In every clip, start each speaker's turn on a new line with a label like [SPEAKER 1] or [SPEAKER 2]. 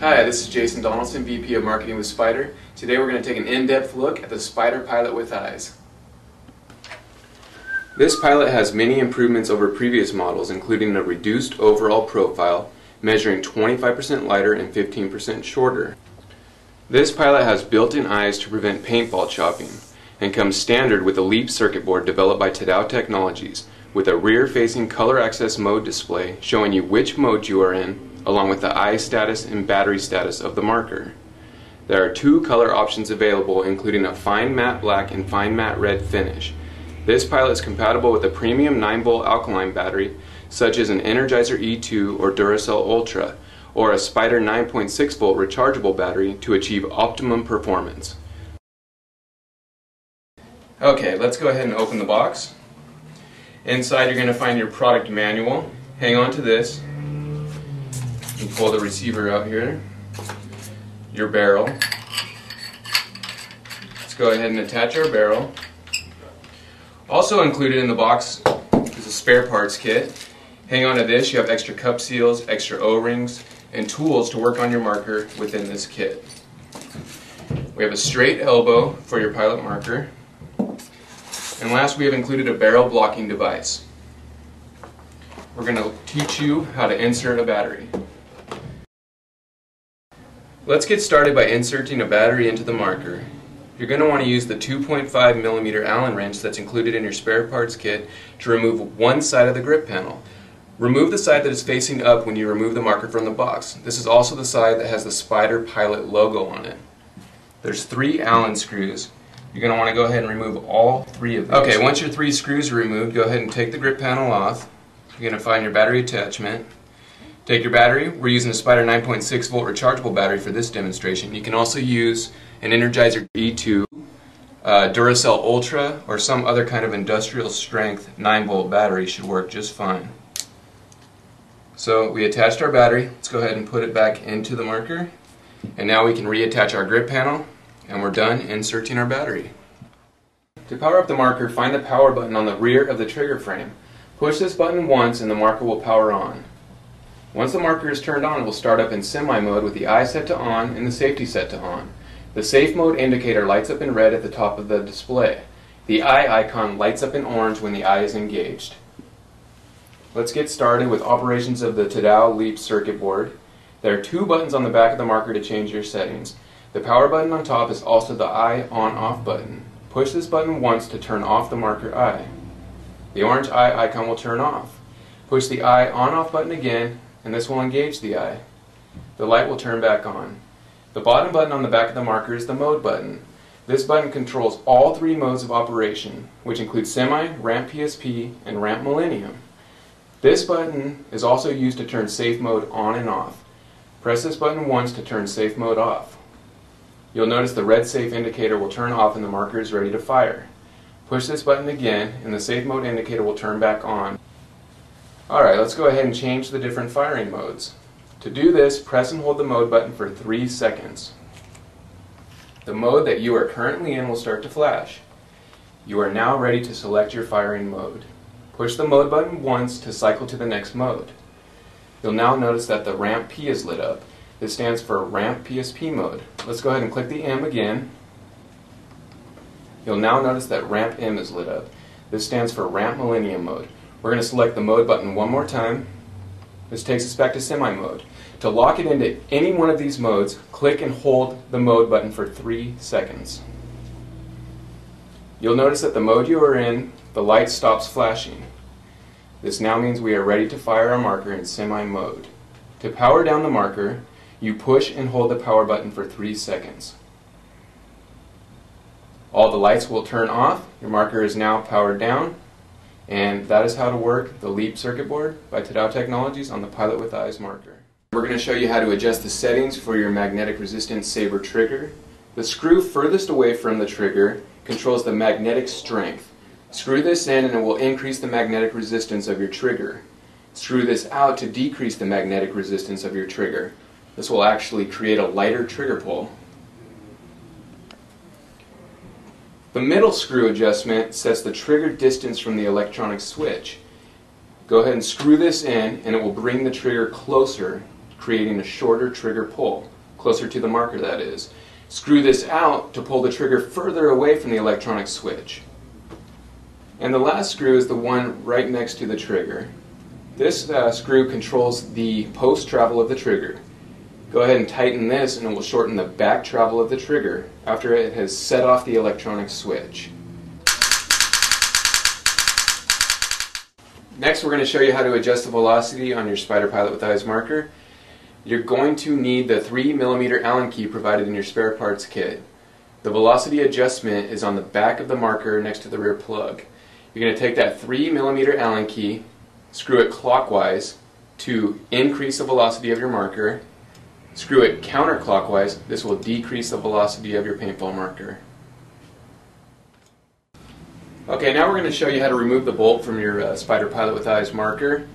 [SPEAKER 1] Hi, this is Jason Donaldson, VP of Marketing with Spyder. Today we're going to take an in-depth look at the Spyder Pilot with Eyes. This pilot has many improvements over previous models, including a reduced overall profile, measuring 25% lighter and 15% shorter. This pilot has built-in eyes to prevent paintball chopping, and comes standard with a LEAP circuit board developed by Tadao Technologies, with a rear-facing color access mode display showing you which mode you are in, along with the eye status and battery status of the marker. There are two color options available, including a fine matte black and fine matte red finish. This pilot is compatible with a premium 9 volt alkaline battery, such as an Energizer E2 or Duracell Ultra, or a Spyder 9.6 volt rechargeable battery to achieve optimum performance. Okay, let's go ahead and open the box. Inside you're going to find your product manual. Hang on to this. You pull the receiver out here. Your barrel. Let's go ahead and attach our barrel. Also included in the box is a spare parts kit. Hang on to this, you have extra cup seals, extra O-rings, and tools to work on your marker within this kit. We have a straight elbow for your pilot marker. And last, we have included a barrel blocking device. We're going to teach you how to insert a battery. Let's get started by inserting a battery into the marker. You're going to want to use the 2.5 millimeter Allen wrench that's included in your spare parts kit to remove one side of the grip panel. Remove the side that is facing up when you remove the marker from the box. This is also the side that has the Spyder Pilot logo on it. There's three Allen screws you're going to want to go ahead and remove all three of them. Okay, once your three screws are removed, go ahead and take the grip panel off. You're going to find your battery attachment. Take your battery. We're using a Spyder 9.6 volt rechargeable battery for this demonstration. You can also use an Energizer E2, uh, Duracell Ultra, or some other kind of industrial strength 9 volt battery should work just fine. So we attached our battery. Let's go ahead and put it back into the marker. And now we can reattach our grip panel and we're done inserting our battery. To power up the marker, find the power button on the rear of the trigger frame. Push this button once and the marker will power on. Once the marker is turned on, it will start up in semi mode with the eye set to on and the safety set to on. The safe mode indicator lights up in red at the top of the display. The eye icon lights up in orange when the eye is engaged. Let's get started with operations of the Tadao Leap circuit board. There are two buttons on the back of the marker to change your settings. The power button on top is also the eye on-off button. Push this button once to turn off the marker eye. The orange eye icon will turn off. Push the eye on-off button again, and this will engage the eye. The light will turn back on. The bottom button on the back of the marker is the mode button. This button controls all three modes of operation, which include Semi, Ramp PSP, and Ramp Millennium. This button is also used to turn safe mode on and off. Press this button once to turn safe mode off. You'll notice the red safe indicator will turn off and the marker is ready to fire. Push this button again and the safe mode indicator will turn back on. Alright, let's go ahead and change the different firing modes. To do this, press and hold the mode button for 3 seconds. The mode that you are currently in will start to flash. You are now ready to select your firing mode. Push the mode button once to cycle to the next mode. You'll now notice that the ramp P is lit up this stands for ramp PSP mode. Let's go ahead and click the M again. You'll now notice that ramp M is lit up. This stands for ramp millennium mode. We're going to select the mode button one more time. This takes us back to semi mode. To lock it into any one of these modes, click and hold the mode button for three seconds. You'll notice that the mode you are in, the light stops flashing. This now means we are ready to fire our marker in semi mode. To power down the marker, you push and hold the power button for 3 seconds. All the lights will turn off. Your marker is now powered down. And that is how to work the LEAP circuit board by Tadao Technologies on the Pilot with Eyes marker. We're going to show you how to adjust the settings for your magnetic resistance saber trigger. The screw furthest away from the trigger controls the magnetic strength. Screw this in and it will increase the magnetic resistance of your trigger. Screw this out to decrease the magnetic resistance of your trigger. This will actually create a lighter trigger pull. The middle screw adjustment sets the trigger distance from the electronic switch. Go ahead and screw this in and it will bring the trigger closer creating a shorter trigger pull, closer to the marker that is. Screw this out to pull the trigger further away from the electronic switch. And the last screw is the one right next to the trigger. This uh, screw controls the post travel of the trigger. Go ahead and tighten this and it will shorten the back travel of the trigger after it has set off the electronic switch. Next we're going to show you how to adjust the velocity on your Spyder Pilot with Eyes marker. You're going to need the 3mm Allen key provided in your spare parts kit. The velocity adjustment is on the back of the marker next to the rear plug. You're going to take that 3mm Allen key, screw it clockwise to increase the velocity of your marker, screw it counterclockwise, this will decrease the velocity of your paintball marker. Okay, now we're going to show you how to remove the bolt from your uh, Spyder Pilot with Eyes marker.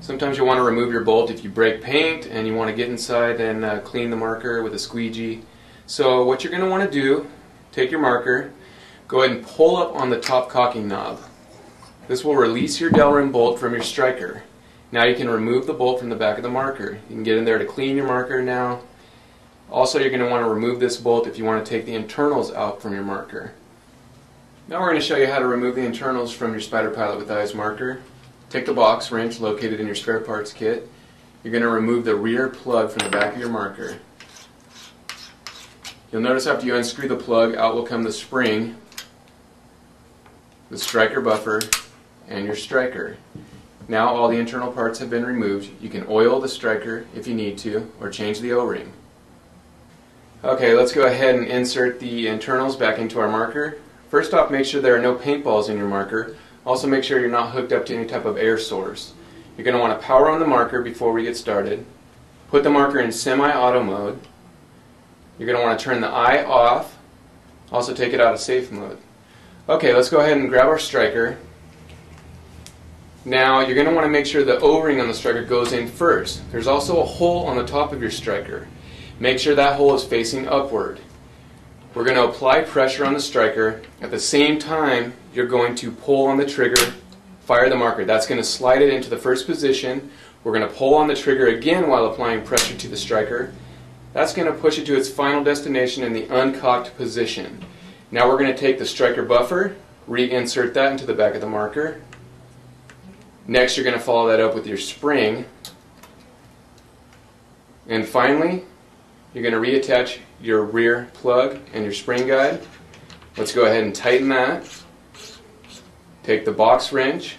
[SPEAKER 1] Sometimes you want to remove your bolt if you break paint and you want to get inside and uh, clean the marker with a squeegee. So what you're going to want to do, take your marker, go ahead and pull up on the top cocking knob. This will release your Delrin bolt from your striker. Now you can remove the bolt from the back of the marker. You can get in there to clean your marker now. Also you're going to want to remove this bolt if you want to take the internals out from your marker. Now we're going to show you how to remove the internals from your Spyder Pilot with Eyes marker. Take the box wrench located in your spare parts kit. You're going to remove the rear plug from the back of your marker. You'll notice after you unscrew the plug, out will come the spring, the striker buffer, and your striker. Now all the internal parts have been removed. You can oil the striker if you need to, or change the O-ring. Okay, let's go ahead and insert the internals back into our marker. First off, make sure there are no paintballs in your marker. Also make sure you're not hooked up to any type of air source. You're going to want to power on the marker before we get started. Put the marker in semi-auto mode. You're going to want to turn the eye off. Also take it out of safe mode. Okay, let's go ahead and grab our striker. Now you're going to want to make sure the O-ring on the striker goes in first. There's also a hole on the top of your striker. Make sure that hole is facing upward. We're going to apply pressure on the striker. At the same time, you're going to pull on the trigger, fire the marker. That's going to slide it into the first position. We're going to pull on the trigger again while applying pressure to the striker. That's going to push it to its final destination in the uncocked position. Now we're going to take the striker buffer, reinsert that into the back of the marker. Next you're going to follow that up with your spring. And finally, you're going to reattach your rear plug and your spring guide. Let's go ahead and tighten that. Take the box wrench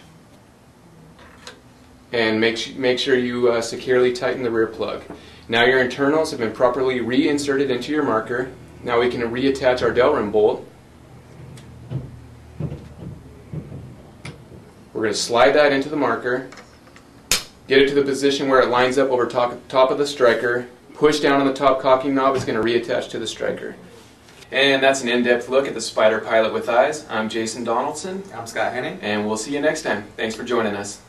[SPEAKER 1] and make, make sure you uh, securely tighten the rear plug. Now your internals have been properly reinserted into your marker. Now we can reattach our Delrin bolt. Going to slide that into the marker, get it to the position where it lines up over top, top of the striker, push down on the top cocking knob, it's going to reattach to the striker. And that's an in-depth look at the Spyder Pilot with Eyes. I'm Jason Donaldson.
[SPEAKER 2] I'm Scott Henning.
[SPEAKER 1] And we'll see you next time. Thanks for joining us.